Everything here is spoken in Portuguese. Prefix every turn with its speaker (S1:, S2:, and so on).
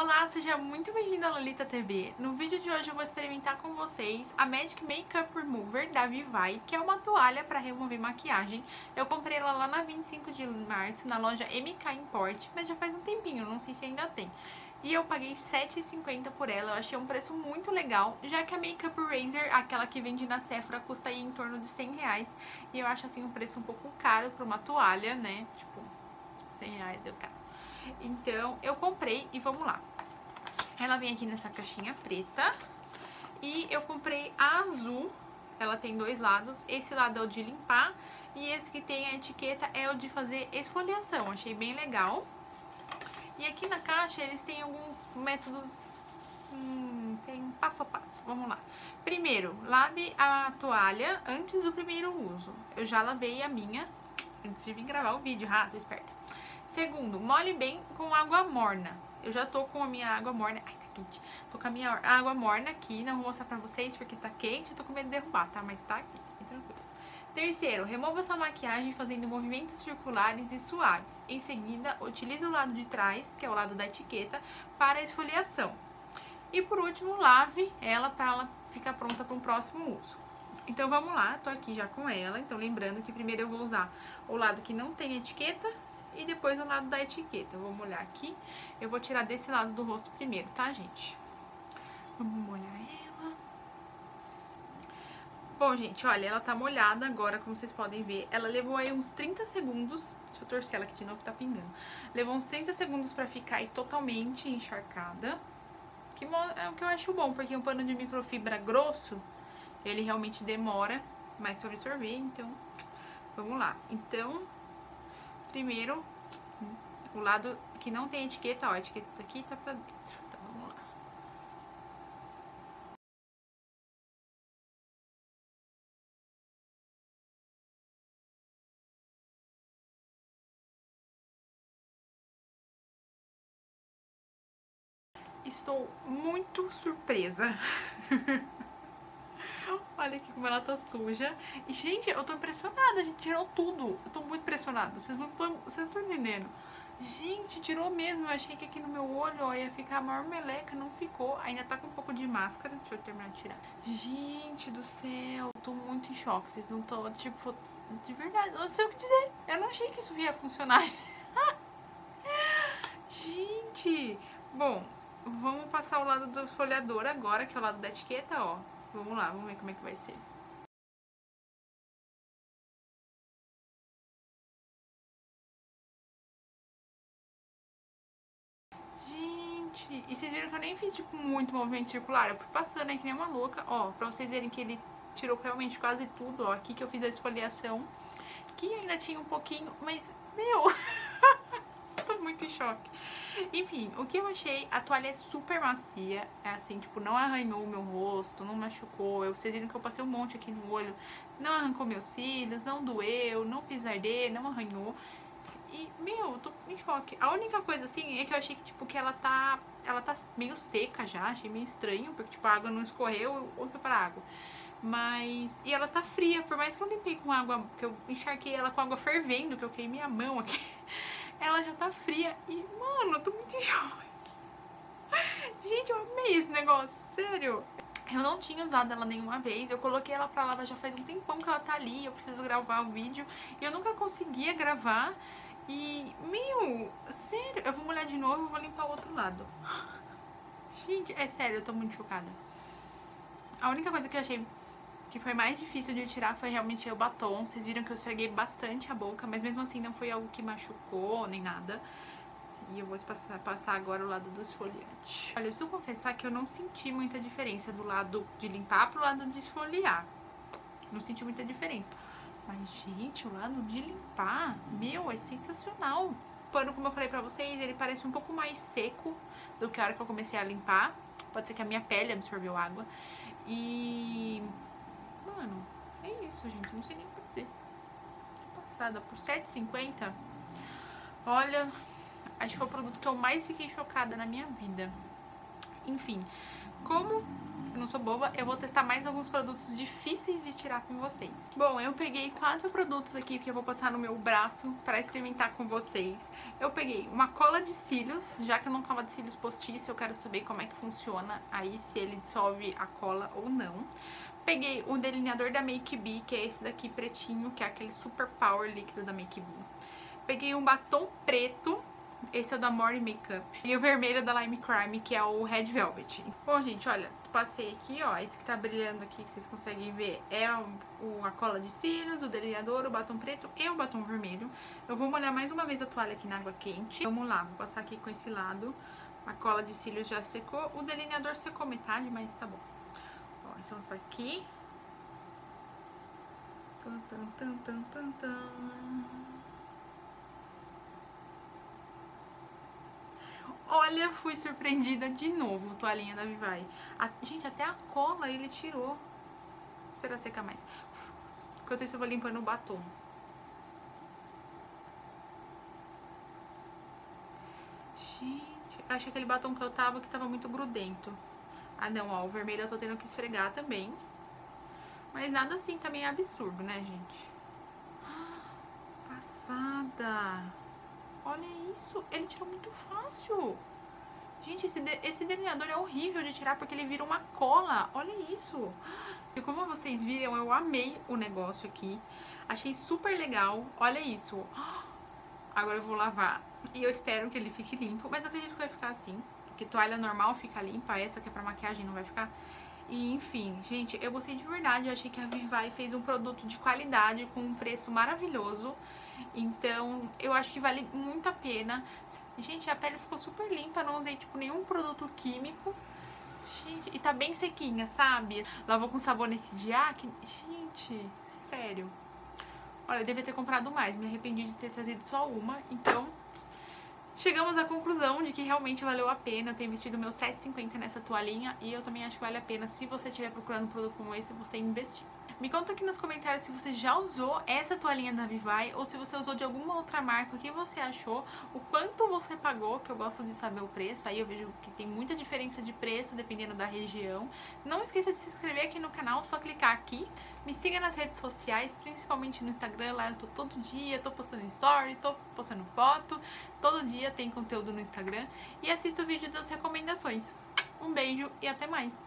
S1: Olá, seja muito bem-vindo à Lolita TV. No vídeo de hoje eu vou experimentar com vocês a Magic Makeup Remover da Vivai, que é uma toalha para remover maquiagem. Eu comprei ela lá na 25 de março, na loja MK Import, mas já faz um tempinho, não sei se ainda tem. E eu paguei R$7,50 por ela, eu achei um preço muito legal, já que a Makeup Razor, aquela que vende na Sephora, custa aí em torno de 100 reais. E eu acho assim um preço um pouco caro para uma toalha, né? Tipo, 100 reais eu quero. Então, eu comprei e vamos lá. Ela vem aqui nessa caixinha preta. E eu comprei a azul. Ela tem dois lados. Esse lado é o de limpar. E esse que tem a etiqueta é o de fazer esfoliação. Achei bem legal. E aqui na caixa eles têm alguns métodos... Hum, tem passo a passo. Vamos lá. Primeiro, lave a toalha antes do primeiro uso. Eu já lavei a minha antes de vir gravar o vídeo, rato, esperta. Segundo, mole bem com água morna. Eu já tô com a minha água morna. Ai, tá quente. Tô com a minha água morna aqui. Não vou mostrar pra vocês porque tá quente. Eu tô com medo de derrubar, tá? Mas tá aqui. Tranquilos. Terceiro, remova sua maquiagem fazendo movimentos circulares e suaves. Em seguida, utilize o lado de trás, que é o lado da etiqueta, para a esfoliação. E por último, lave ela para ela ficar pronta para um próximo uso. Então vamos lá, tô aqui já com ela. Então lembrando que primeiro eu vou usar o lado que não tem etiqueta e depois o lado da etiqueta. Vou molhar aqui. Eu vou tirar desse lado do rosto primeiro, tá, gente? Vamos molhar ela. Bom, gente, olha, ela tá molhada agora, como vocês podem ver. Ela levou aí uns 30 segundos. Deixa eu torcer ela aqui de novo, tá pingando. Levou uns 30 segundos pra ficar aí totalmente encharcada. Que é o que eu acho bom, porque um pano de microfibra grosso, ele realmente demora mais pra absorver, então... Vamos lá. Então, Primeiro, o lado que não tem etiqueta, ó, a etiqueta tá aqui tá pra dentro. Então, vamos lá. Estou muito surpresa. Olha aqui como ela tá suja. E, gente, eu tô impressionada. A gente tirou tudo. Eu tô muito impressionada. Vocês não estão entendendo. Gente, tirou mesmo. Eu achei que aqui no meu olho ó, ia ficar a maior meleca. Não ficou. Ainda tá com um pouco de máscara. Deixa eu terminar de tirar. Gente do céu. Tô muito em choque. Vocês não estão, tipo... De verdade. Eu não sei o que dizer. Eu não achei que isso ia funcionar. gente. Bom, vamos passar o lado do esfoliador agora, que é o lado da etiqueta, ó. Vamos lá, vamos ver como é que vai ser. Gente, e vocês viram que eu nem fiz, tipo, muito movimento circular. Eu fui passando aí que nem uma louca. Ó, pra vocês verem que ele tirou realmente quase tudo, ó. Aqui que eu fiz a esfoliação. Que ainda tinha um pouquinho, mas, meu... muito em choque. Enfim, o que eu achei, a toalha é super macia, é assim, tipo, não arranhou o meu rosto, não machucou, eu, vocês viram que eu passei um monte aqui no olho, não arrancou meus cílios, não doeu, não fiz arder, não arranhou. E, meu, eu tô em choque. A única coisa, assim, é que eu achei que, tipo, que ela tá, ela tá meio seca já, achei meio estranho, porque, tipo, a água não escorreu ou foi pra água. Mas, e ela tá fria, por mais que eu limpei com água, que eu encharquei ela com água fervendo, que eu queimei a mão aqui ela já tá fria e, mano, eu tô muito em choque. Gente, eu amei esse negócio, sério. Eu não tinha usado ela nenhuma vez, eu coloquei ela pra lavar já faz um tempão que ela tá ali, eu preciso gravar o vídeo e eu nunca conseguia gravar. E, meu, sério, eu vou molhar de novo e vou limpar o outro lado. Gente, é sério, eu tô muito chocada. A única coisa que eu achei que foi mais difícil de tirar foi realmente o batom. Vocês viram que eu esfreguei bastante a boca, mas mesmo assim não foi algo que machucou nem nada. E eu vou passar agora o lado do esfoliante. Olha, eu preciso confessar que eu não senti muita diferença do lado de limpar pro lado de esfoliar. Não senti muita diferença. Mas, gente, o lado de limpar, meu, é sensacional. O pano, como eu falei pra vocês, ele parece um pouco mais seco do que a hora que eu comecei a limpar. Pode ser que a minha pele absorveu água. E Mano, é isso, gente. Não sei nem o que dizer. Passada por 7,50. Olha, acho que foi o produto que eu mais fiquei chocada na minha vida. Enfim, como eu não sou boba, eu vou testar mais alguns produtos difíceis de tirar com vocês. Bom, eu peguei quatro produtos aqui que eu vou passar no meu braço para experimentar com vocês. Eu peguei uma cola de cílios, já que eu não tava de cílios postiço, eu quero saber como é que funciona aí, se ele dissolve a cola ou não. Peguei o delineador da Make B, que é esse daqui pretinho, que é aquele super power líquido da Make B. Peguei um batom preto, esse é o da More Makeup. E o vermelho da Lime Crime, que é o Red Velvet. Bom, gente, olha, passei aqui, ó, esse que tá brilhando aqui, que vocês conseguem ver, é o, a cola de cílios, o delineador, o batom preto e o batom vermelho. Eu vou molhar mais uma vez a toalha aqui na água quente. Vamos lá, vou passar aqui com esse lado. A cola de cílios já secou, o delineador secou metade, mas tá bom. Ó, então tá aqui. Tum, tum, tum, tum, tum, tum. Olha, fui surpreendida de novo, toalhinha da Vivai. A, gente, até a cola ele tirou. Vou esperar secar mais. Enquanto isso eu vou limpando o batom. Gente, achei aquele batom que eu tava que tava muito grudento. Ah não, ó, o vermelho eu tô tendo que esfregar também. Mas nada assim também é absurdo, né, gente? Passada. Olha isso, ele tirou muito fácil. Gente, esse, de, esse delineador é horrível de tirar porque ele vira uma cola. Olha isso. E como vocês viram, eu amei o negócio aqui. Achei super legal. Olha isso. Agora eu vou lavar. E eu espero que ele fique limpo. Mas eu acredito que vai ficar assim. Porque toalha normal fica limpa. Essa que é pra maquiagem não vai ficar. E enfim, gente, eu gostei de verdade. Eu achei que a Vivai fez um produto de qualidade com um preço maravilhoso. Então, eu acho que vale muito a pena. Gente, a pele ficou super limpa, não usei, tipo, nenhum produto químico. Gente, e tá bem sequinha, sabe? Lavou com sabonete de acne. Gente, sério. Olha, eu devia ter comprado mais, me arrependi de ter trazido só uma. Então, chegamos à conclusão de que realmente valeu a pena. Eu tenho investido meu 7,50 nessa toalhinha e eu também acho que vale a pena, se você estiver procurando um produto como esse, você investir. Me conta aqui nos comentários se você já usou essa toalhinha da Vivai ou se você usou de alguma outra marca, o que você achou, o quanto você pagou, que eu gosto de saber o preço, aí eu vejo que tem muita diferença de preço dependendo da região. Não esqueça de se inscrever aqui no canal, só clicar aqui. Me siga nas redes sociais, principalmente no Instagram, lá eu tô todo dia, tô postando stories, tô postando foto, todo dia tem conteúdo no Instagram. E assista o vídeo das recomendações. Um beijo e até mais!